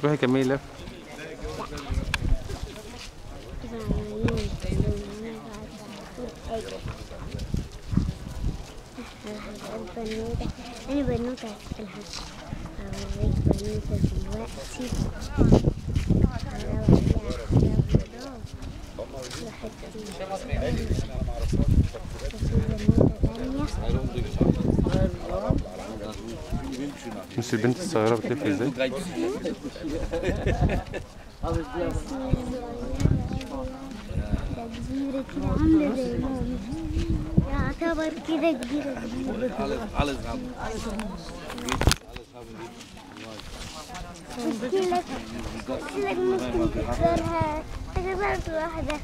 Creo que Camila. البنوتة أنا بنوتة بنوتة دلوقتي بصي البنت الصغيرة بتلف إزاي كبيرة كده عاملة زي مامي يعتبر كده كبيرة كبيرة Alles haben. قلت لك قلت لك ممكن تكسرها كسرت واحدة